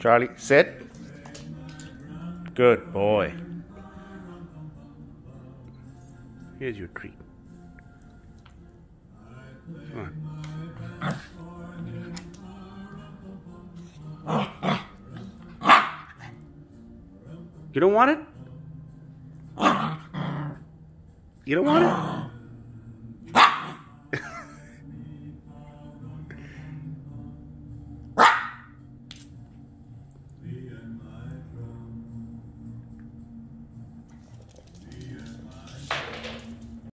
Charlie, sit. Good boy. Here's your treat. You don't want it? You don't want it?